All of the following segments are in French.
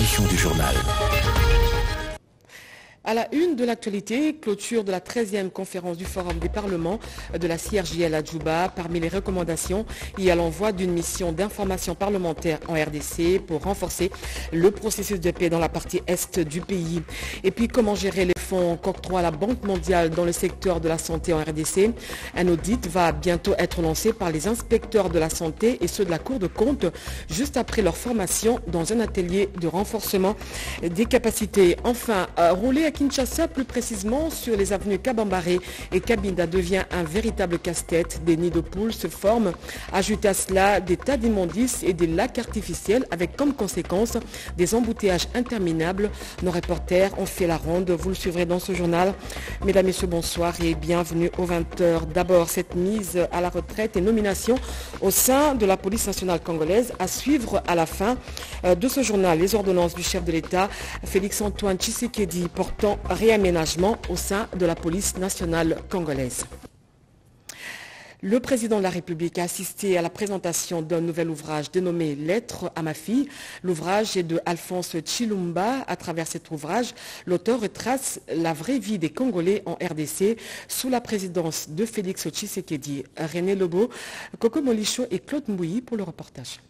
du journal. À la une de l'actualité, clôture de la 13e conférence du Forum des parlements de la CRJL à Djouba. Parmi les recommandations, il y a l'envoi d'une mission d'information parlementaire en RDC pour renforcer le processus de paix dans la partie est du pays. Et puis, comment gérer les fonds qu'octroie la Banque mondiale dans le secteur de la santé en RDC Un audit va bientôt être lancé par les inspecteurs de la santé et ceux de la Cour de compte juste après leur formation dans un atelier de renforcement des capacités. Enfin, rouler Kinshasa, plus précisément sur les avenues Kabambaré et Kabinda devient un véritable casse-tête. Des nids de poules se forment. Ajoutez à cela des tas d'immondices et des lacs artificiels avec comme conséquence des embouteillages interminables. Nos reporters ont fait la ronde. Vous le suivrez dans ce journal. Mesdames, Messieurs, bonsoir et bienvenue aux 20h. D'abord, cette mise à la retraite et nomination au sein de la police nationale congolaise à suivre à la fin euh, de ce journal. Les ordonnances du chef de l'État, Félix-Antoine Tshisekedi, porte réaménagement au sein de la police nationale congolaise. Le président de la République a assisté à la présentation d'un nouvel ouvrage dénommé Lettres à ma fille. L'ouvrage est de Alphonse Chilumba. À travers cet ouvrage, l'auteur retrace la vraie vie des Congolais en RDC sous la présidence de Félix Tshisekedi. René Lobo, Coco Molicho et Claude Mbouyi pour le reportage.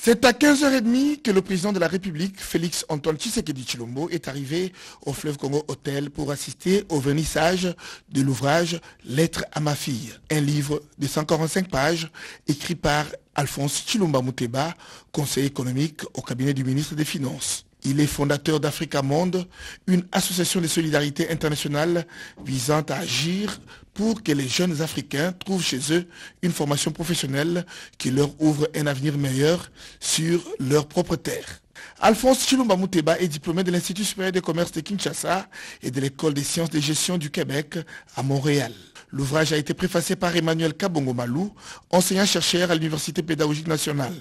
C'est à 15h30 que le président de la République, Félix Antoine Tshisekedi Chilombo, est arrivé au Fleuve Congo Hotel pour assister au vernissage de l'ouvrage Lettres à ma fille, un livre de 145 pages écrit par Alphonse Chilomba Mouteba, conseiller économique au cabinet du ministre des Finances. Il est fondateur d'Africa Monde, une association de solidarité internationale visant à agir pour que les jeunes Africains trouvent chez eux une formation professionnelle qui leur ouvre un avenir meilleur sur leur propre terre. Alphonse Chilumba Mouteba est diplômé de l'Institut supérieur de commerce de Kinshasa et de l'École des sciences de gestion du Québec à Montréal. L'ouvrage a été préfacé par Emmanuel Kabongo Malou, enseignant-chercheur à l'Université pédagogique nationale.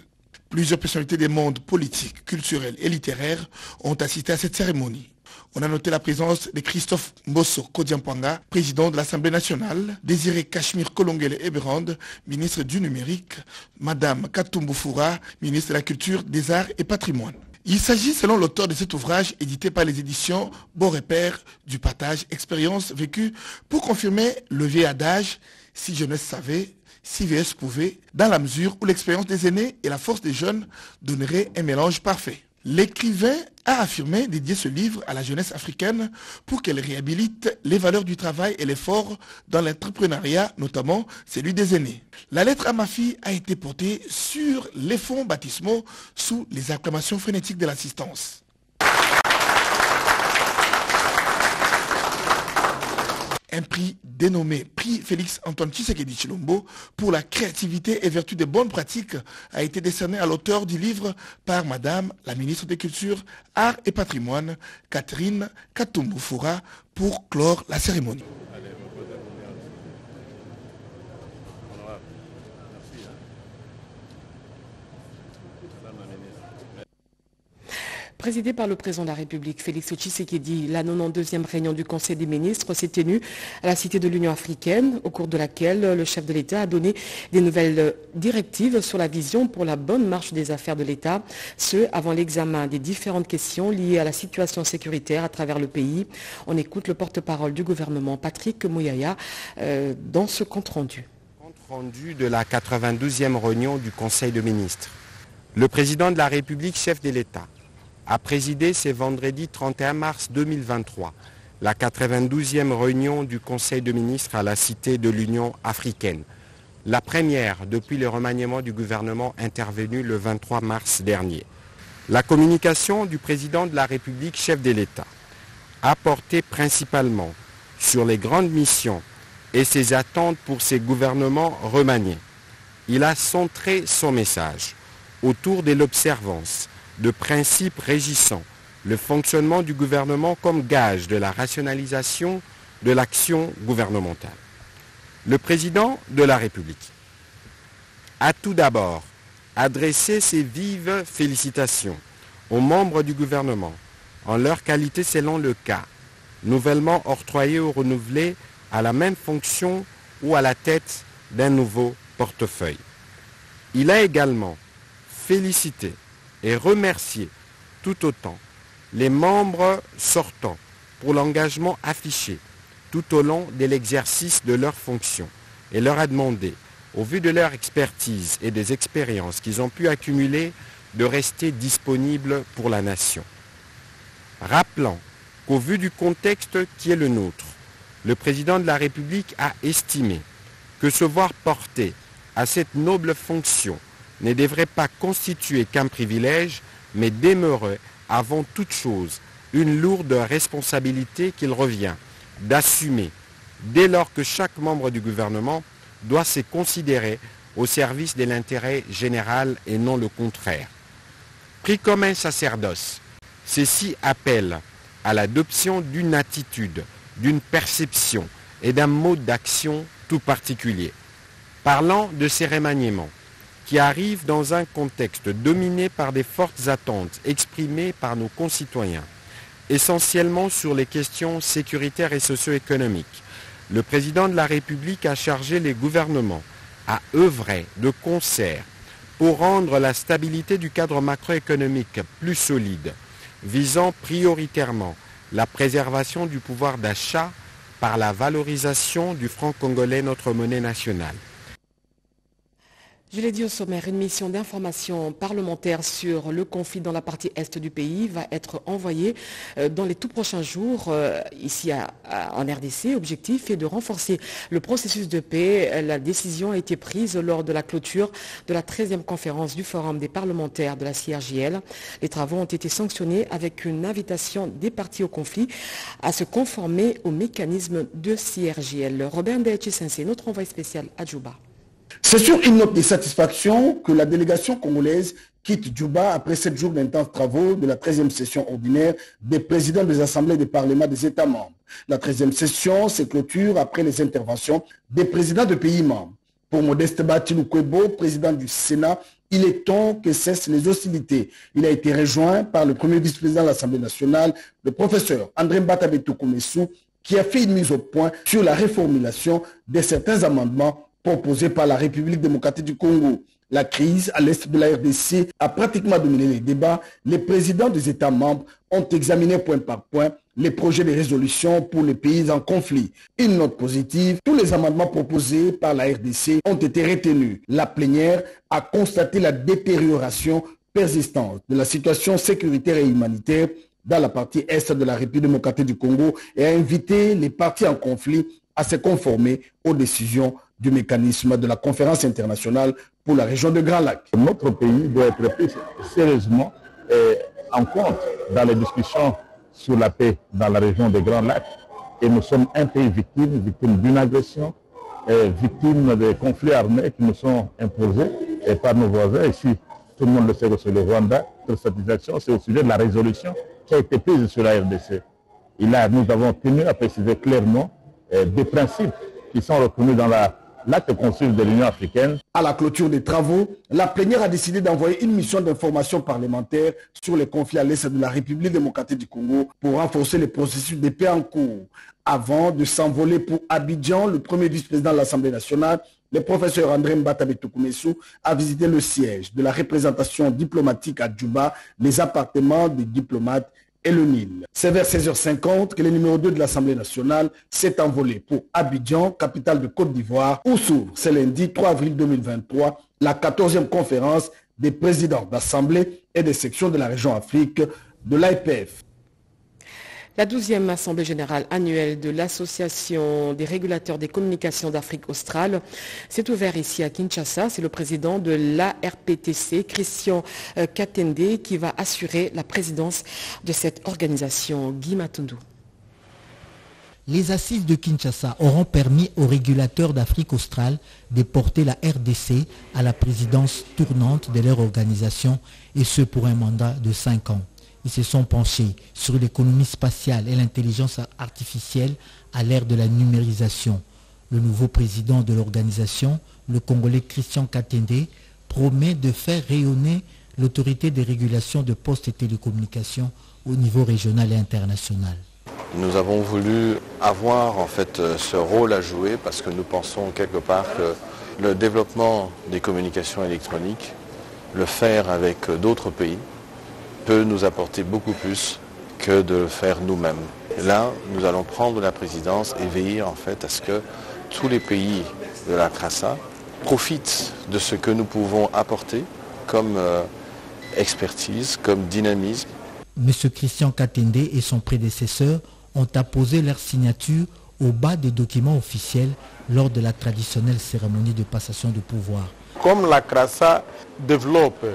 Plusieurs personnalités des mondes politiques, culturels et littéraires ont assisté à cette cérémonie. On a noté la présence de Christophe Mbosso Kodiampanga, président de l'Assemblée nationale, Désiré Cachemire Kolongele Eberand, ministre du numérique, Madame Katumbu Foura, ministre de la Culture, des Arts et Patrimoine. Il s'agit, selon l'auteur de cet ouvrage, édité par les éditions Beau Repère, du partage expérience vécue pour confirmer le vieil adage « Si jeunesse savait, CVS pouvait, dans la mesure où l'expérience des aînés et la force des jeunes donneraient un mélange parfait. L'écrivain a affirmé dédier ce livre à la jeunesse africaine pour qu'elle réhabilite les valeurs du travail et l'effort dans l'entrepreneuriat, notamment celui des aînés. La lettre à ma fille a été portée sur les fonds baptismaux sous les acclamations frénétiques de l'assistance. Un prix dénommé Prix Félix Antoine Tshisekedi Chilombo pour la créativité et vertu des bonnes pratiques a été décerné à l'auteur du livre par Madame la ministre des Cultures, Arts et Patrimoine, Catherine Katumbu pour clore la cérémonie. Présidé par le président de la République, Félix Tshisekedi, la 92e réunion du Conseil des ministres s'est tenue à la Cité de l'Union africaine, au cours de laquelle le chef de l'État a donné des nouvelles directives sur la vision pour la bonne marche des affaires de l'État, ce avant l'examen des différentes questions liées à la situation sécuritaire à travers le pays. On écoute le porte-parole du gouvernement, Patrick Mouyaya, euh, dans ce compte-rendu. Compte rendu de la 92e réunion du Conseil des ministres. Le président de la République, chef de l'État, a présidé ce vendredi 31 mars 2023 la 92e réunion du Conseil de ministres à la Cité de l'Union africaine, la première depuis le remaniement du gouvernement intervenu le 23 mars dernier. La communication du président de la République, chef de l'État, a porté principalement sur les grandes missions et ses attentes pour ces gouvernements remaniés. Il a centré son message autour de l'observance de principes régissant le fonctionnement du gouvernement comme gage de la rationalisation de l'action gouvernementale. Le président de la République a tout d'abord adressé ses vives félicitations aux membres du gouvernement en leur qualité selon le cas, nouvellement octroyés ou renouvelés à la même fonction ou à la tête d'un nouveau portefeuille. Il a également félicité et remercier tout autant les membres sortants pour l'engagement affiché tout au long de l'exercice de leurs fonctions et leur a demandé, au vu de leur expertise et des expériences qu'ils ont pu accumuler, de rester disponibles pour la nation. Rappelant qu'au vu du contexte qui est le nôtre, le président de la République a estimé que se voir porter à cette noble fonction ne devrait pas constituer qu'un privilège, mais demeurer avant toute chose une lourde responsabilité qu'il revient d'assumer dès lors que chaque membre du gouvernement doit se considérer au service de l'intérêt général et non le contraire. Pris comme un sacerdoce, ceci appelle à l'adoption d'une attitude, d'une perception et d'un mode d'action tout particulier. Parlant de ces remaniements, qui arrivent dans un contexte dominé par des fortes attentes exprimées par nos concitoyens, essentiellement sur les questions sécuritaires et socio-économiques, le président de la République a chargé les gouvernements à œuvrer de concert pour rendre la stabilité du cadre macroéconomique plus solide, visant prioritairement la préservation du pouvoir d'achat par la valorisation du franc congolais, notre monnaie nationale. Je l'ai dit au sommaire, une mission d'information parlementaire sur le conflit dans la partie est du pays va être envoyée euh, dans les tout prochains jours euh, ici en RDC. Objectif est de renforcer le processus de paix. La décision a été prise lors de la clôture de la 13e conférence du Forum des parlementaires de la CRJL. Les travaux ont été sanctionnés avec une invitation des partis au conflit à se conformer au mécanisme de CRJL. Robert Sensei, notre envoyé spécial à Djouba. C'est sur une note de satisfaction que la délégation congolaise quitte Djouba après sept jours d'intenses travaux de la 13e session ordinaire des présidents des assemblées des parlements des États membres. La 13e session se clôture après les interventions des présidents de pays membres. Pour Modeste Batiloukwebo, président du Sénat, il est temps que cessent les hostilités. Il a été rejoint par le premier vice-président de l'Assemblée nationale, le professeur André Mbatabetukumesu, qui a fait une mise au point sur la réformulation de certains amendements proposée par la République démocratique du Congo. La crise à l'est de la RDC a pratiquement dominé les débats. Les présidents des États membres ont examiné point par point les projets de résolution pour les pays en conflit. Une note positive, tous les amendements proposés par la RDC ont été retenus. La plénière a constaté la détérioration persistante de la situation sécuritaire et humanitaire dans la partie est de la République démocratique du Congo et a invité les partis en conflit à se conformer aux décisions du mécanisme de la conférence internationale pour la région de Grand Lac. Notre pays doit être pris sérieusement en compte dans les discussions sur la paix dans la région de Grand Lac. Et nous sommes un pays victime, victime d'une agression, victime des conflits armés qui nous sont imposés par nos voisins. Ici, tout le monde le sait que c'est le Rwanda. Notre satisfaction, c'est au sujet de la résolution qui a été prise sur la RDC. Et là, nous avons tenu à préciser clairement des principes qui sont reconnus dans la l'acte consul de l'Union africaine. À la clôture des travaux, la plénière a décidé d'envoyer une mission d'information parlementaire sur les conflits à l'est de la République démocratique du Congo pour renforcer les processus de paix en cours. Avant de s'envoler pour Abidjan, le premier vice-président de l'Assemblée nationale, le professeur André Mbatabetukumesu a visité le siège de la représentation diplomatique à Djouba, les appartements des diplomates C'est vers 16h50 que le numéro 2 de l'Assemblée nationale s'est envolé pour Abidjan, capitale de Côte d'Ivoire, où s'ouvre ce lundi 3 avril 2023 la 14e conférence des présidents d'Assemblée et des sections de la région Afrique de l'IPF. La 12e Assemblée générale annuelle de l'Association des régulateurs des communications d'Afrique australe s'est ouverte ici à Kinshasa. C'est le président de l'ARPTC, Christian euh, Katende, qui va assurer la présidence de cette organisation. Guy Matundu. Les assises de Kinshasa auront permis aux régulateurs d'Afrique australe de porter la RDC à la présidence tournante de leur organisation et ce pour un mandat de 5 ans. Ils se sont penchés sur l'économie spatiale et l'intelligence artificielle à l'ère de la numérisation. Le nouveau président de l'organisation, le Congolais Christian Katende, promet de faire rayonner l'autorité de régulation de postes et télécommunications au niveau régional et international. Nous avons voulu avoir en fait ce rôle à jouer parce que nous pensons quelque part que le développement des communications électroniques le faire avec d'autres pays peut nous apporter beaucoup plus que de le faire nous-mêmes. Là, nous allons prendre la présidence et veiller en fait à ce que tous les pays de la CRASA profitent de ce que nous pouvons apporter comme euh, expertise, comme dynamisme. M. Christian Katende et son prédécesseur ont apposé leur signature au bas des documents officiels lors de la traditionnelle cérémonie de passation de pouvoir. Comme la CRASA développe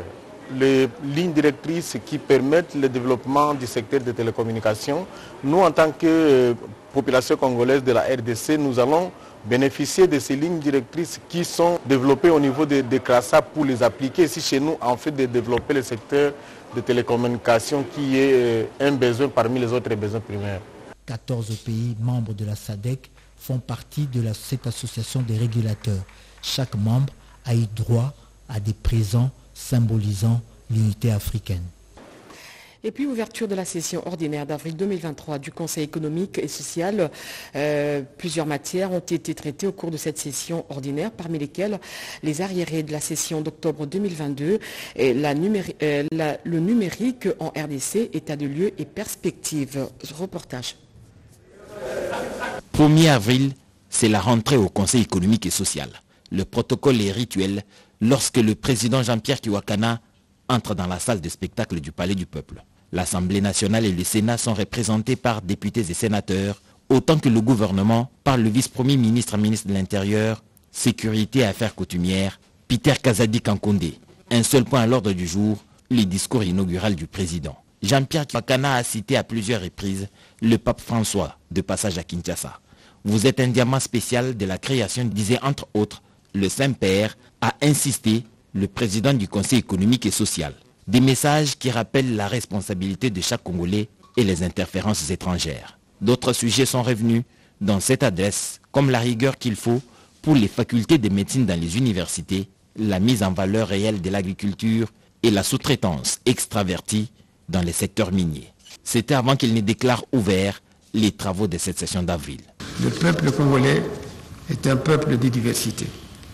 les lignes directrices qui permettent le développement du secteur des télécommunications, nous en tant que euh, population congolaise de la RDC, nous allons bénéficier de ces lignes directrices qui sont développées au niveau des de CRASA pour les appliquer ici chez nous en fait de développer le secteur des télécommunications qui est euh, un besoin parmi les autres besoins primaires. 14 pays membres de la SADEC font partie de cette association des régulateurs. Chaque membre a eu droit à des présents symbolisant l'unité africaine. Et puis ouverture de la session ordinaire d'avril 2023 du Conseil économique et social. Euh, plusieurs matières ont été traitées au cours de cette session ordinaire, parmi lesquelles les arriérés de la session d'octobre 2022 et euh, le numérique en RDC, état de lieu et perspective. Reportage. 1er avril, c'est la rentrée au Conseil économique et social. Le protocole est rituel lorsque le président Jean-Pierre Kiwakana entre dans la salle de spectacle du Palais du Peuple. L'Assemblée nationale et le Sénat sont représentés par députés et sénateurs, autant que le gouvernement par le vice-premier ministre ministre de l'Intérieur, Sécurité et Affaires coutumières, Peter Kazadi Kankonde. Un seul point à l'ordre du jour, le discours inaugural du président. Jean-Pierre Kiwakana a cité à plusieurs reprises le pape François de passage à Kinshasa. Vous êtes un diamant spécial de la création, disait entre autres le Saint-Père a insisté le président du Conseil économique et social. Des messages qui rappellent la responsabilité de chaque Congolais et les interférences étrangères. D'autres sujets sont revenus dans cette adresse, comme la rigueur qu'il faut pour les facultés de médecine dans les universités, la mise en valeur réelle de l'agriculture et la sous-traitance extravertie dans les secteurs miniers. C'était avant qu'il ne déclare ouvert les travaux de cette session d'avril. Le peuple congolais est un peuple de diversité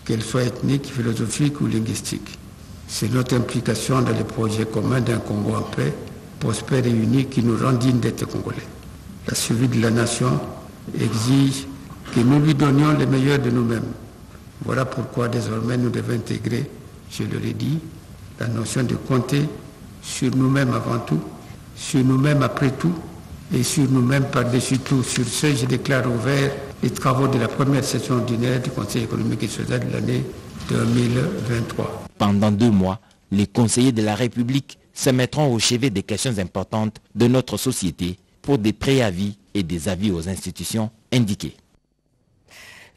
qu'elle soit ethnique, philosophique ou linguistique. C'est notre implication dans les projets communs d'un Congo en paix, prospère et unique qui nous rend dignes d'être Congolais. La survie de la nation exige que nous lui donnions le meilleur de nous-mêmes. Voilà pourquoi désormais nous devons intégrer, je le dit, la notion de compter sur nous-mêmes avant tout, sur nous-mêmes après tout, et sur nous-mêmes par-dessus tout. Sur ce, je déclare ouvert les travaux de la première session ordinaire du Conseil économique et social de l'année 2023. Pendant deux mois, les conseillers de la République se mettront au chevet des questions importantes de notre société pour des préavis et des avis aux institutions indiquées.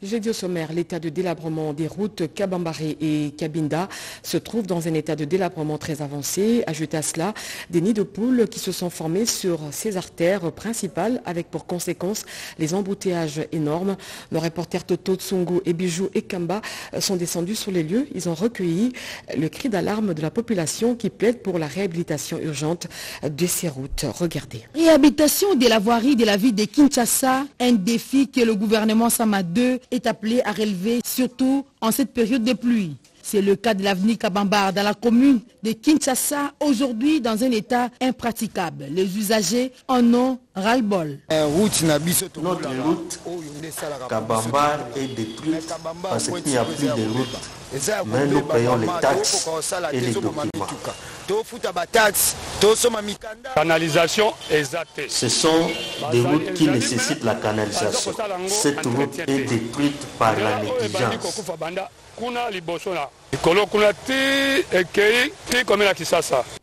Jeudi au sommaire, l'état de délabrement des routes Kabambaré et Kabinda se trouve dans un état de délabrement très avancé. Ajoutez à cela des nids de poules qui se sont formés sur ces artères principales avec pour conséquence les embouteillages énormes. Nos reporters Toto Tsungu et Bijou et Kamba sont descendus sur les lieux. Ils ont recueilli le cri d'alarme de la population qui plaide pour la réhabilitation urgente de ces routes. Regardez. Réhabilitation de la voirie de la ville de Kinshasa, un défi que le gouvernement Sama 2 est appelé à relever, surtout en cette période de pluie. C'est le cas de l'avenue Kabambar dans la commune de Kinshasa, aujourd'hui dans un état impraticable. Les usagers en ont ras-le-bol. Notre route Kabambar est détruite parce qu'il n'y a plus de route. Mais nous payons les taxes et les documents. Canalisation Ce sont des routes qui nécessitent la canalisation. Cette route est détruite par la négligence.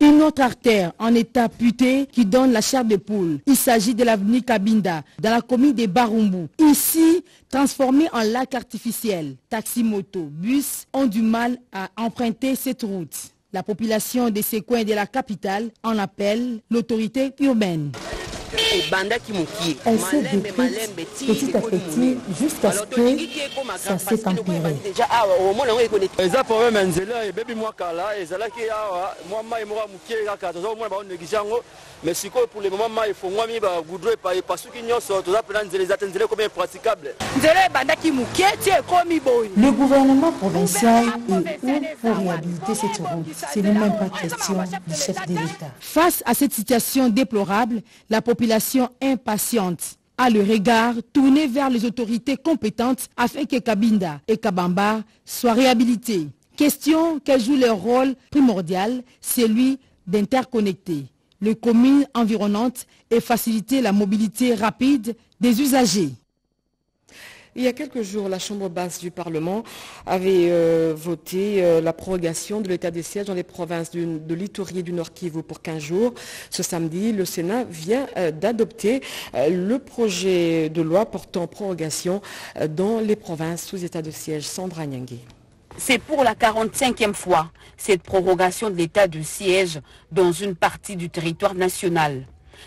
Une autre artère en état puté qui donne la chair de poule. Il s'agit de l'avenue Kabinda, dans la commune de Barumbu. Ici, transformée en lac artificiel, taxi moto, bus ont du mal à emprunter cette route. La population de ces coins de la capitale en appelle l'autorité urbaine. Elle s'est détruite petit à petit jusqu'à ce que ça s'est empiré. mais sikoyo pour le moment mai efongwami bagoudro epasuki nyonso. Toza mpena nzela eza te nzela ekomi impraticable. Nzela ebandaki mokie ti ekomi boye. Le gouvernement provincial est où pour réhabiliter cette route. Ce n'est même pas question du chef de l'état. Face à cette situation déplorable la population impatiente a le regard tourné vers les autorités compétentes afin que Kabinda et Kabamba soient réhabilités. Question qu'elles jouent leur rôle primordial, celui d'interconnecter les communes environnantes et faciliter la mobilité rapide des usagers. Il y a quelques jours, la Chambre basse du Parlement avait euh, voté euh, la prorogation de l'état des sièges dans les provinces du, de l'Itourie et du Nord Kivu pour 15 jours. Ce samedi, le Sénat vient euh, d'adopter le projet de loi portant prorogation dans les provinces sous état de siège. Sandra Nyangé. C'est pour la 45e fois cette prorogation de l'état de siège dans une partie du territoire national.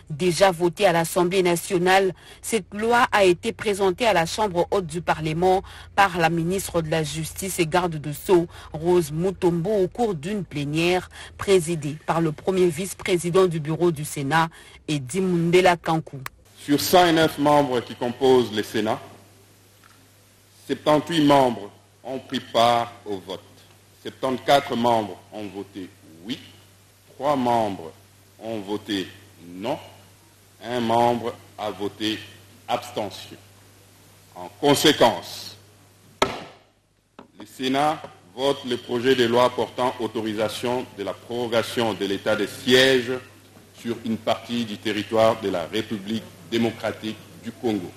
Déjà votée à l'Assemblée nationale, cette loi a été présentée à la Chambre haute du Parlement par la ministre de la Justice et garde de Sceaux, Rose Mutombo, au cours d'une plénière présidée par le premier vice-président du bureau du Sénat, Edi Mundela Kankou. Sur 109 membres qui composent le Sénat, 78 membres ont pris part au vote. 74 membres ont voté oui, 3 membres ont voté non, un membre a voté abstention. En conséquence, le Sénat vote le projet de loi portant autorisation de la prorogation de l'état de siège sur une partie du territoire de la République démocratique du Congo.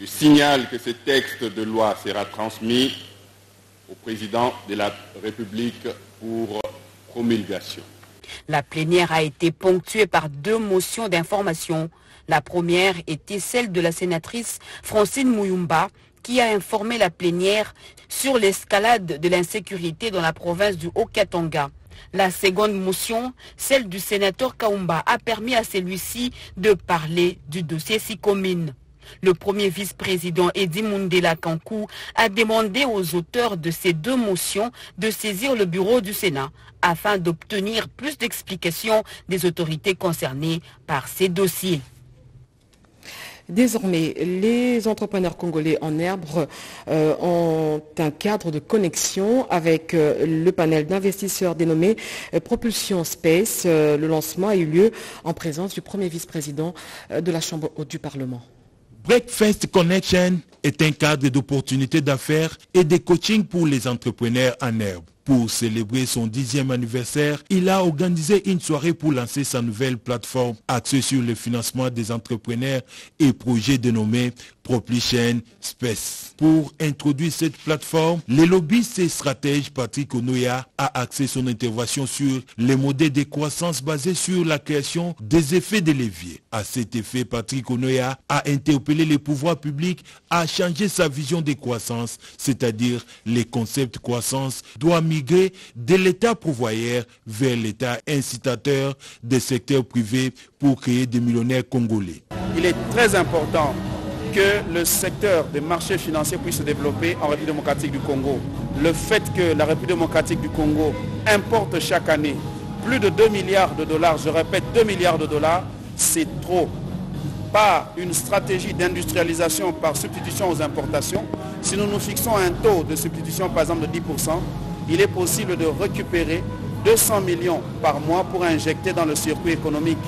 Je signale que ce texte de loi sera transmis au président de la République pour promulgation. La plénière a été ponctuée par deux motions d'information. La première était celle de la sénatrice Francine Mouyumba qui a informé la plénière sur l'escalade de l'insécurité dans la province du Haut-Katanga. La seconde motion, celle du sénateur Kaumba, a permis à celui-ci de parler du dossier Sicomine. Le premier vice-président Edi Mundela Kankou a demandé aux auteurs de ces deux motions de saisir le bureau du Sénat afin d'obtenir plus d'explications des autorités concernées par ces dossiers. Désormais, les entrepreneurs congolais en herbe euh, ont un cadre de connexion avec euh, le panel d'investisseurs dénommé euh, Propulsion Space. le lancement a eu lieu en présence du premier vice-président de la Chambre du Parlement. Breakfast Connection est un cadre d'opportunités d'affaires et de coaching pour les entrepreneurs en herbe. Pour célébrer son dixième anniversaire, il a organisé une soirée pour lancer sa nouvelle plateforme axée sur le financement des entrepreneurs et projets dénommés Propulsion Space. Pour introduire cette plateforme, le lobbyiste et stratège Patrick Onoya a axé son intervention sur les modèles de croissance basés sur la création des effets de levier. À cet effet, Patrick Onoya a interpellé les pouvoirs publics à changer sa vision des croissances, c'est-à-dire les concepts croissance doit migrer de l'État pourvoyeur vers l'État incitateur des secteurs privés pour créer des millionnaires congolais. Il est très important que le secteur des marchés financiers puisse se développer en République démocratique du Congo. Le fait que la République démocratique du Congo importe chaque année plus de 2 milliards de dollars, je répète 2 milliards de dollars, c'est trop. Pas une stratégie d'industrialisation par substitution aux importations. Si nous nous fixons un taux de substitution par exemple de 10%, il est possible de récupérer 200 millions par mois pour injecter dans le circuit économique.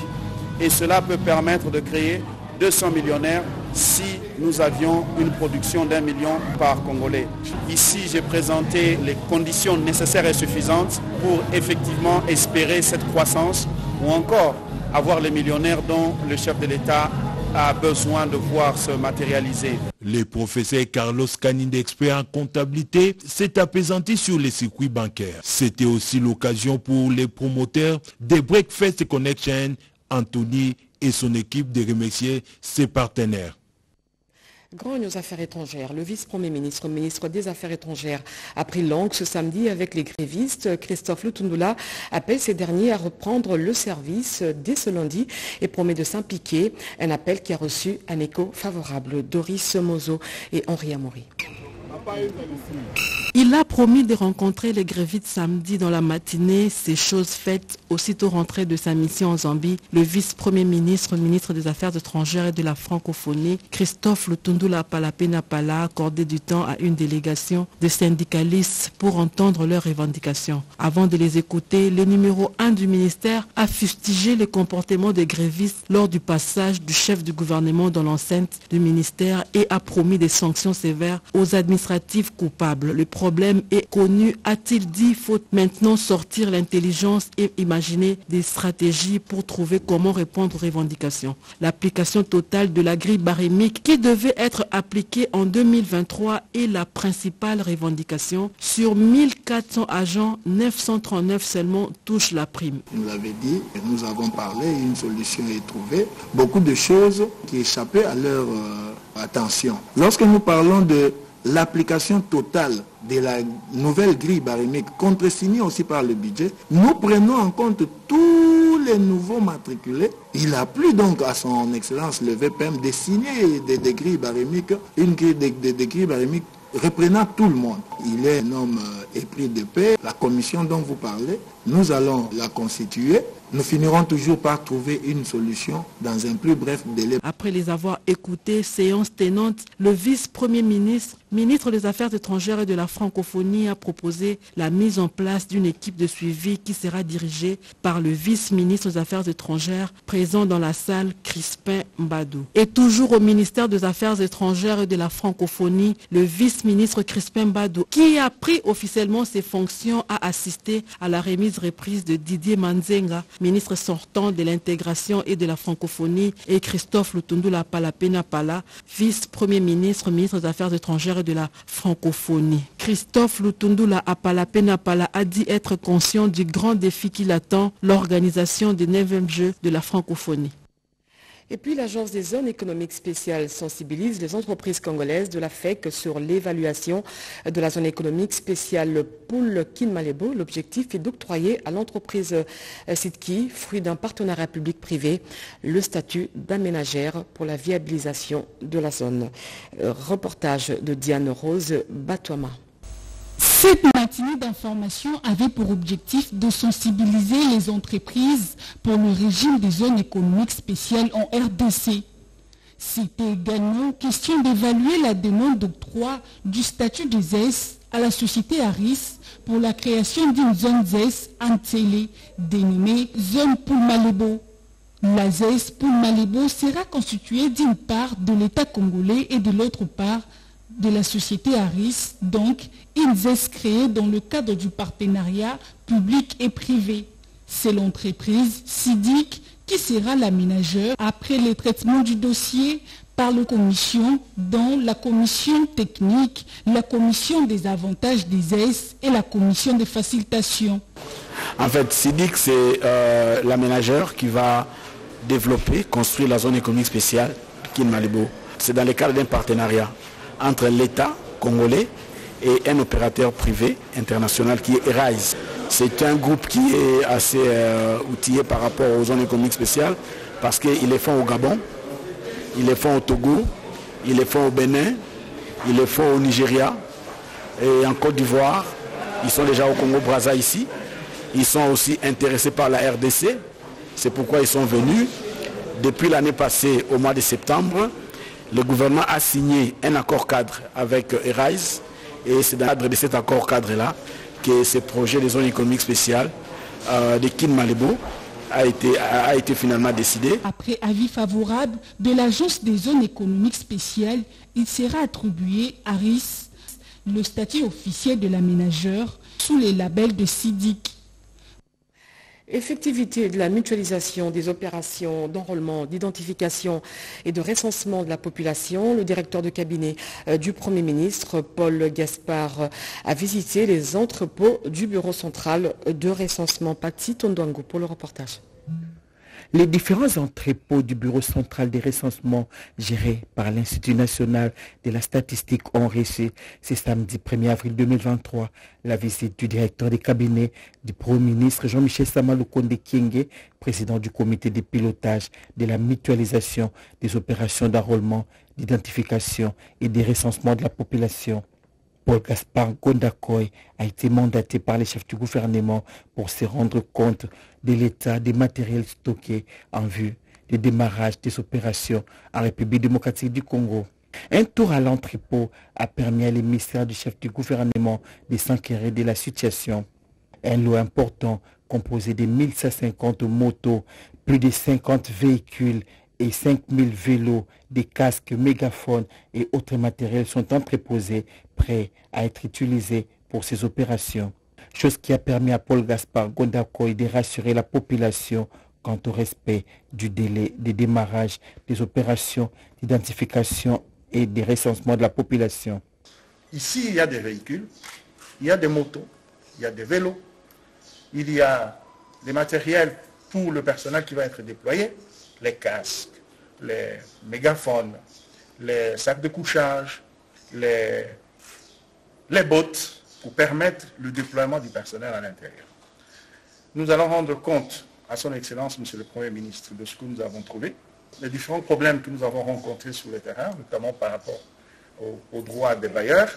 Et cela peut permettre de créer 200 millionnaires si nous avions une production d'un million par Congolais. Ici, j'ai présenté les conditions nécessaires et suffisantes pour effectivement espérer cette croissance ou encore avoir les millionnaires dont le chef de l'État a besoin de voir se matérialiser. Le professeur Carlos Caninde, expert en comptabilité, s'est apaisanti sur les circuits bancaires. C'était aussi l'occasion pour les promoteurs des Breakfast Connection, Anthony et son équipe de remercier ses partenaires. Grogne aux affaires étrangères. Le vice-premier ministre, ministre des Affaires étrangères, a pris langue ce samedi avec les grévistes. Christophe Lutundula appelle ces derniers à reprendre le service dès ce lundi et promet de s'impliquer. Un appel qui a reçu un écho favorable. Doris Mozo et Henri Amaury. Il a promis de rencontrer les grévistes samedi dans la matinée. Ces choses faites, aussitôt rentré de sa mission en Zambie, le vice-premier ministre, ministre des Affaires étrangères et de la francophonie, Christophe Lutundula Palapena Pala, a accordé du temps à une délégation de syndicalistes pour entendre leurs revendications. Avant de les écouter, le numéro 1 du ministère a fustigé les comportements des grévistes lors du passage du chef du gouvernement dans l'enceinte du ministère et a promis des sanctions sévères aux coupables. Le problème est connu, a-t-il dit, faut maintenant sortir l'intelligence et imaginer des stratégies pour trouver comment répondre aux revendications. L'application totale de la grille barémique qui devait être appliquée en 2023 est la principale revendication. Sur 1400 agents, 939 seulement touchent la prime. Nous l'avez dit, nous avons parlé, une solution est trouvée. Beaucoup de choses qui échappaient à leur euh, attention. Lorsque nous parlons de l'application totale de la nouvelle grille barémique, contresignée aussi par le budget, nous prenons en compte tous les nouveaux matriculés. Il a plu donc à son Excellence le VPM de signer des, grilles barémiques, une grille des de, grilles barémiques reprenant tout le monde. Il est un homme euh, épris de paix. La commission dont vous parlez, nous allons la constituer nous finirons toujours par trouver une solution dans un plus bref délai. Après les avoir écoutés, séance tenante, le vice-premier ministre, ministre des Affaires étrangères et de la francophonie a proposé la mise en place d'une équipe de suivi qui sera dirigée par le vice-ministre des Affaires étrangères présent dans la salle Crispin Mbadou. Et toujours au ministère des Affaires étrangères et de la francophonie, le vice-ministre Crispin Mbadou, qui a pris officiellement ses fonctions, a assisté à la remise reprise de Didier Manzenga, ministre sortant de l'intégration et de la francophonie, et Christophe Lutundula Palapena Pala, vice-premier ministre, ministre des Affaires étrangères et de la francophonie. Christophe Lutundula Palapena Pala a dit être conscient du grand défi qui l'attend, l'organisation des 9e Jeux de la francophonie. Et puis l'Agence des zones économiques spéciales sensibilise les entreprises congolaises de la FEC sur l'évaluation de la zone économique spéciale Poul Kinmalebo. L'objectif est d'octroyer à l'entreprise Sitki, fruit d'un partenariat public-privé, le statut d'aménagère pour la viabilisation de la zone. Reportage de Diane Rose Batouama. Cette matinée d'information avait pour objectif de sensibiliser les entreprises pour le régime des zones économiques spéciales en RDC. C'était également question d'évaluer la demande d'octroi du statut de ZES à la société Aris pour la création d'une zone ZES en télé dénommée Zone Malebo. La ZES Malebo sera constituée d'une part de l'État congolais et de l'autre part de la société Aris, donc ZES créée dans le cadre du partenariat public et privé. C'est l'entreprise SIDIC qui sera l'aménageur après le traitement du dossier par la commission, dont la commission technique, la commission des avantages des aides et la commission de facilitation. En fait, SIDIC, c'est euh, l'aménageur qui va développer, construire la zone économique spéciale Kinmalibo. C'est dans le cadre d'un partenariat entre l'État congolais et un opérateur privé international qui est ERISE. C'est un groupe qui est assez euh, outillé par rapport aux zones économiques spéciales parce qu'ils les font au Gabon, ils les font au Togo, ils les font au Bénin, ils les font au Nigeria et en Côte d'Ivoire. Ils sont déjà au Congo-Brazza ici. Ils sont aussi intéressés par la RDC. C'est pourquoi ils sont venus. Depuis l'année passée, au mois de septembre, le gouvernement a signé un accord cadre avec ERISE et c'est dans le cadre de cet accord cadre-là que ce projet de zone économique spéciale euh, de Kin Malebo a été, a été finalement décidé. Après avis favorable de l'Agence des zones économiques spéciales, il sera attribué à RIS le statut officiel de l'aménageur sous les labels de SIDIC. Effectivité de la mutualisation des opérations d'enrôlement, d'identification et de recensement de la population, le directeur de cabinet euh, du Premier ministre, Paul Gaspard, a visité les entrepôts du Bureau central de recensement Pati Tondouangou pour le reportage. Les différents entrepôts du Bureau central des recensements gérés par l'Institut national de la statistique ont reçu ce samedi 1er avril 2023 la visite du directeur des cabinets du Premier ministre Jean-Michel Samaloukonde Kienge, président du comité de pilotage de la mutualisation des opérations d'enrôlement, d'identification et de recensement de la population. Paul Gaspard Gondakoy a été mandaté par les chefs du gouvernement pour se rendre compte de l'état des matériels stockés en vue du démarrage des opérations en République démocratique du Congo. Un tour à l'entrepôt a permis à l'émissaire du chef du gouvernement de s'enquérir de la situation. Un lot important composé de 1550 motos, plus de 50 véhicules et 5000 vélos, des casques, mégaphones et autres matériels sont entreposés, prêts à être utilisés pour ces opérations. Chose qui a permis à Paul Gaspard Gondakoy de rassurer la population quant au respect du délai de démarrage des opérations d'identification et de recensement de la population. Ici, il y a des véhicules, il y a des motos, il y a des vélos, il y a des matériels pour le personnel qui va être déployé, les casques, les mégaphones, les sacs de couchage, les, les bottes pour permettre le déploiement du personnel à l'intérieur. Nous allons rendre compte à son Excellence, Monsieur le Premier ministre, de ce que nous avons trouvé, les différents problèmes que nous avons rencontrés sur le terrain, notamment par rapport aux, droits des bailleurs.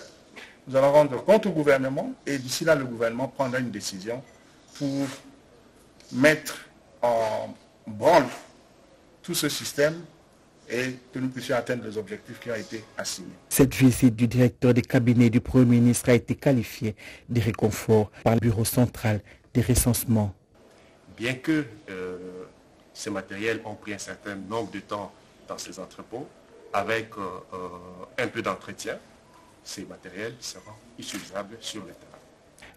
Nous allons rendre compte au gouvernement et d'ici là, le gouvernement prendra une décision pour mettre en branle tout ce système et que nous puissions atteindre les objectifs qui ont été assignés. Cette visite du directeur des cabinets du Premier ministre a été qualifiée de réconfort par le Bureau central des recensements. Bien que euh, ces matériels ont pris un certain nombre de temps dans ces entrepôts, avec euh, euh, un peu d'entretien, ces matériels seront utilisables sur le terrain.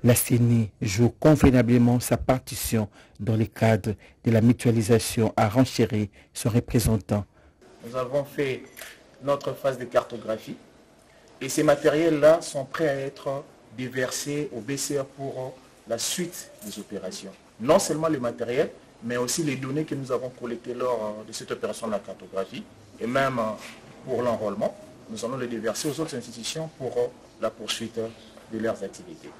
La CENI joue convenablement sa partition dans le cadre de la mutualisation à renchérir son représentant. Nous avons fait notre phase de cartographie et ces matériels-là sont prêts à être déversés au BCA pour la suite des opérations. Non seulement le matériel, mais aussi les données que nous avons collectées lors de cette opération de la cartographie et même pour l'enrôlement. Nous allons les déverser aux autres institutions pour la poursuite de leurs activités.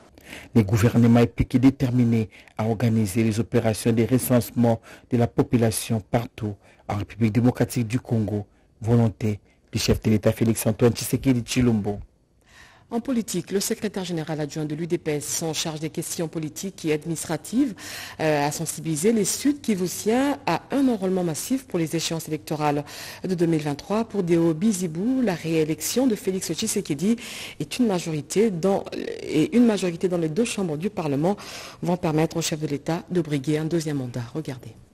Le gouvernement est que déterminé à organiser les opérations de recensement de la population partout en République démocratique du Congo. Volonté du chef de l'État Félix-Antoine Tshisekedi Chilombo. En politique, le secrétaire général adjoint de l'UDPS en charge des questions politiques et administratives euh, a sensibilisé les Sud Kivusiens à un enrôlement massif pour les échéances électorales de 2023. Pour Deo Bizibou, la réélection de Félix Tshisekedi est une majorité dans, et une majorité dans les deux chambres du Parlement vont permettre au chef de l'État de briguer un deuxième mandat. Regardez.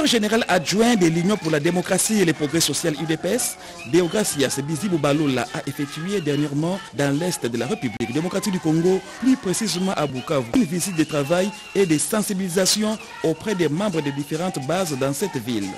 Le général adjoint de l'Union pour la démocratie et les progrès social UDPS, Deogracias Bizibu Balola, a effectué dernièrement dans l'Est de la République démocratique du Congo, plus précisément à Bukavu, une visite de travail et de sensibilisation auprès des membres des différentes bases dans cette ville.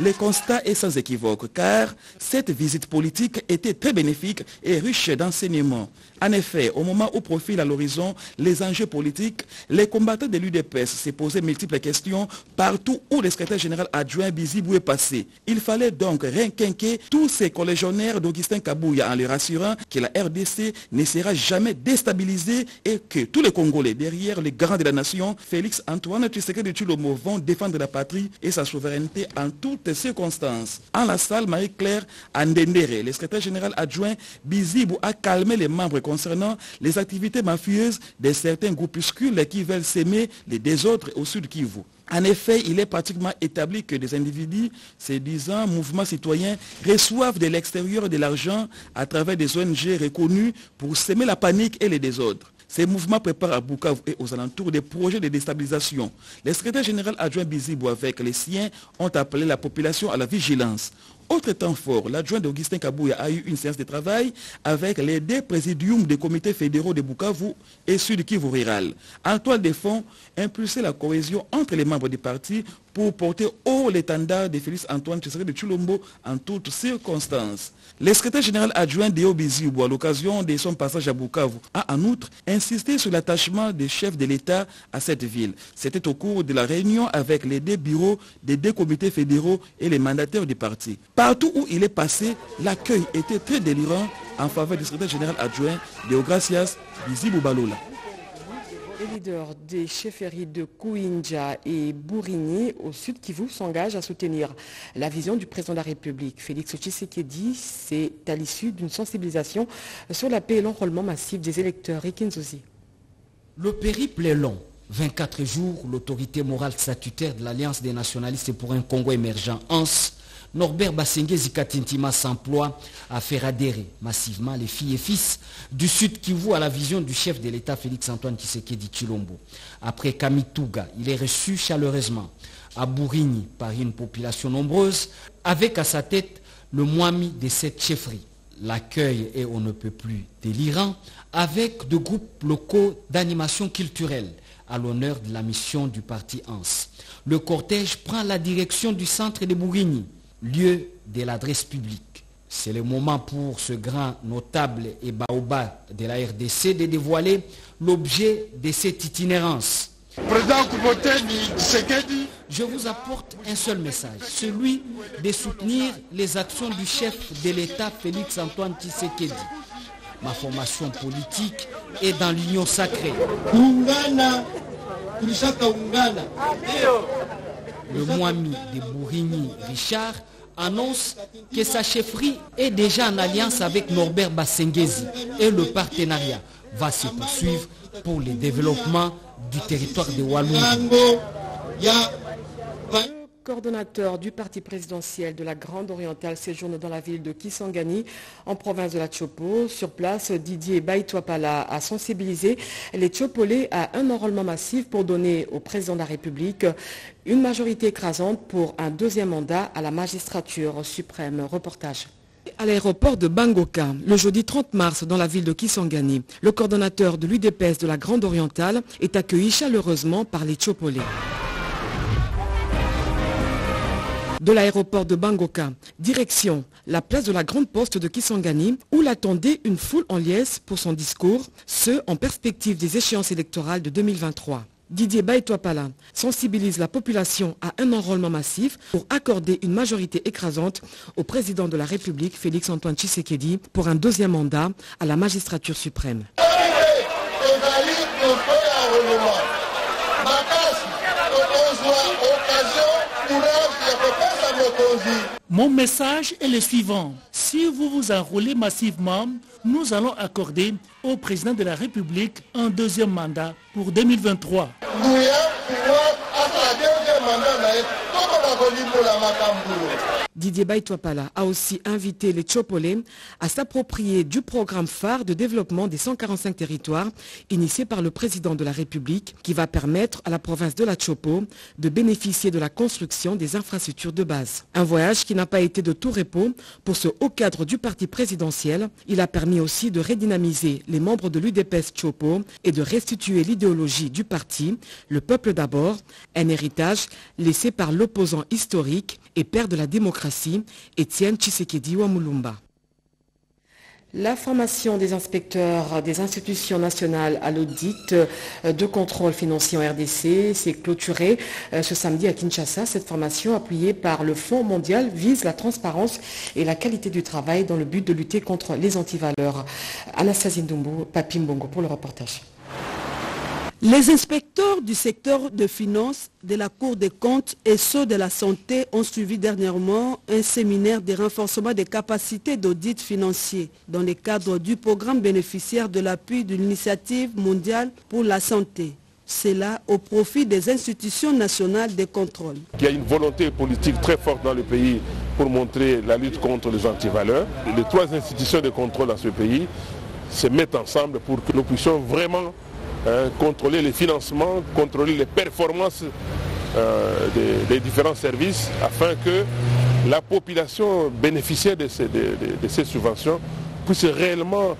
Le constat est sans équivoque car cette visite politique était très bénéfique et riche d'enseignements. En effet, au moment où profilent à l'horizon les enjeux politiques, les combattants de l'UDPS se posaient multiples questions partout où le secrétaire général adjoint Bizibou est passé. Il fallait donc réinquinquer tous ces collégionnaires d'Augustin Kabouya en leur assurant que la RDC ne sera jamais déstabilisée et que tous les Congolais derrière les grands de la nation, Félix Antoine Tshisekedi de Tulomo, vont défendre la patrie et sa souveraineté en toutes circonstances. En la salle, Marie-Claire Andendere, le secrétaire général adjoint Bizibou, a calmé les membres concernant les activités mafieuses de certains groupuscules qui veulent s'aimer les désordres au sud Kivu. En effet, il est pratiquement établi que des individus, se disant mouvements citoyens, reçoivent de l'extérieur de l'argent à travers des ONG reconnues pour semer la panique et les désordres. Ces mouvements préparent à Bukavu et aux alentours des projets de déstabilisation. Le secrétaire général adjoint Bizibou avec les siens ont appelé la population à la vigilance. Autre temps fort, l'adjoint d'Augustin Kabouya a eu une séance de travail avec les deux présidiums des comités fédéraux de Bukavu et Sud Kivu Rural. En toile de fond, impulser la cohésion entre les membres du parti pour porter haut l'étendard de Félix Antoine Tshisekedi de Chulombo en toutes circonstances. Le secrétaire général adjoint Deo Bizibou, à l'occasion de son passage à Bukavu, a en outre insisté sur l'attachement des chefs de l'État à cette ville. C'était au cours de la réunion avec les deux bureaux des deux comités fédéraux et les mandataires du parti. Partout où il est passé, l'accueil était très délirant en faveur du secrétaire général adjoint Deo Gracias Bizibou Balola. Les leaders des chefferies de Kouinja et Bourigny au sud Kivu s'engagent à soutenir la vision du président de la République. Félix Tshisekedi, c'est à l'issue d'une sensibilisation sur la paix et l'enrôlement massif des électeurs. Le périple est long. 24 jours, l'autorité morale statutaire de l'Alliance des nationalistes pour un Congo émergent, ANS, Norbert Bassengé Zikatintima s'emploie à faire adhérer massivement les filles et fils du Sud Kivu à la vision du chef de l'État Félix-Antoine Tshisekedi Chilombo. Après Kamituga, il est reçu chaleureusement à Bourigny par une population nombreuse, avec à sa tête le Mwami de cette chefferie. L'accueil est on ne peut plus délirant, avec de groupes locaux d'animation culturelle à l'honneur de la mission du parti ANS. Le cortège prend la direction du centre de Bourigny lieu de l'adresse publique. C'est le moment pour ce grand notable et baoba de la RDC de dévoiler l'objet de cette itinérance. Je vous apporte un seul message, celui de soutenir les actions du chef de l'État Félix Antoine Tshisekedi. Ma formation politique est dans l'union sacrée. Le Mwami de Bourigny Richard annonce que sa chefferie est déjà en alliance avec Norbert Bassengezi et le partenariat va se poursuivre pour le développement du territoire de Wallonie. Coordonnateur du parti présidentiel de la Grande Orientale séjourne dans la ville de Kisangani, en province de la Chopo. Sur place, Didier Baïtouapala a sensibilisé les Chopolais à un enrôlement massif pour donner au président de la République une majorité écrasante pour un deuxième mandat à la magistrature suprême. Reportage. À l'aéroport de Bangoka, le jeudi 30 mars dans la ville de Kisangani, le coordonnateur de l'UDPS de la Grande Orientale est accueilli chaleureusement par les Chopolais. De l'aéroport de Bangoka, direction la place de la Grande Poste de Kisangani, où l'attendait une foule en liesse pour son discours, ce en perspective des échéances électorales de 2023. Didier Baïtouapala sensibilise la population à un enrôlement massif pour accorder une majorité écrasante au président de la République, Félix-Antoine Tshisekedi, pour un deuxième mandat à la magistrature suprême. Mon message est le suivant. Si vous vous enrôlez massivement, nous allons accorder au président de la République un deuxième mandat pour 2023. Didier a aussi invité les Tchopolais à s'approprier du programme phare de développement des 145 territoires initié par le président de la République qui va permettre à la province de la Chopo de bénéficier de la construction des infrastructures de base. Un voyage qui n'a pas été de tout repos pour ce haut cadre du parti présidentiel. Il a permis aussi de redynamiser les membres de l'UDPS Chopo et de restituer l'idéologie du parti, le peuple d'abord, un héritage laissé par l'opposant historique et père de la démocratie, Étienne Tshisekedi Wamulumba. La formation des inspecteurs des institutions nationales à l'audit de contrôle financier en RDC s'est clôturée ce samedi à Kinshasa. Cette formation appuyée par le Fonds mondial vise la transparence et la qualité du travail dans le but de lutter contre les antivaleurs. Anastasie Ndumbu, Papimbongo pour le reportage. Les inspecteurs du secteur de finances, de la Cour des comptes et ceux de la santé ont suivi dernièrement un séminaire de renforcement des capacités d'audit financier dans le cadre du programme bénéficiaire de l'appui de l'initiative mondiale pour la santé. C'est là au profit des institutions nationales de contrôle. Il y a une volonté politique très forte dans le pays pour montrer la lutte contre les antivaleurs. Les trois institutions de contrôle dans ce pays se mettent ensemble pour que nous puissions vraiment Hein, contrôler les financements, contrôler les performances euh, des, différents services afin que la population bénéficiaire de ces, de subventions puisse réellement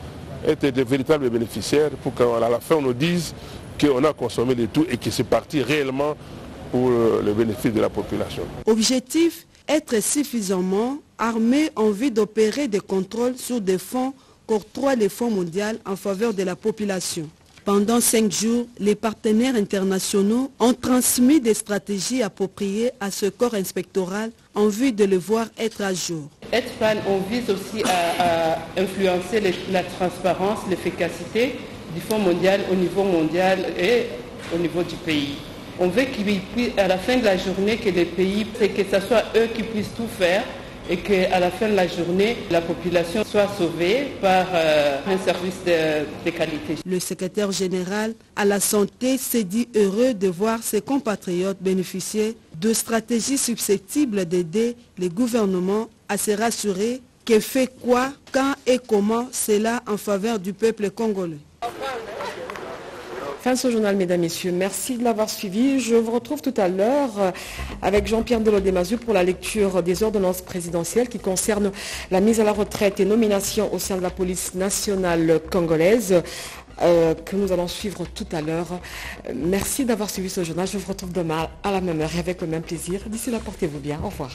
être des véritables bénéficiaires pour qu'à la fin on nous dise qu'on a consommé le tout et que c'est parti réellement pour le bénéfice de la population. Objectif, être suffisamment armé en vue d'opérer des contrôles sur des fonds qu'octroient les fonds mondiaux en faveur de la population. Pendant cinq jours, les partenaires internationaux ont transmis des stratégies appropriées à ce corps inspectoral en vue de le voir être à jour. Être fan, on vise aussi à, influencer la transparence, l'efficacité du Fonds mondial au niveau mondial et au niveau du pays. On veut qu'à la fin de la journée, que les pays, que ce soit eux qui puissent tout faire et qu'à la fin de la journée, la population soit sauvée par euh, un service de, qualité. Le secrétaire général à la santé s'est dit heureux de voir ses compatriotes bénéficier de stratégies susceptibles d'aider les gouvernements à se rassurer que fait quoi, quand et comment cela en faveur du peuple congolais. Fin de ce journal, mesdames, messieurs. Merci de l'avoir suivi. Je vous retrouve tout à l'heure euh, avec Jean-Pierre Delodemazu pour la lecture des ordonnances présidentielles qui concernent la mise à la retraite et nomination au sein de la police nationale congolaise. Euh, que nous allons suivre tout à l'heure. Merci d'avoir suivi ce journal. Je vous retrouve demain à la même heure et avec le même plaisir. D'ici là, portez-vous bien. Au revoir.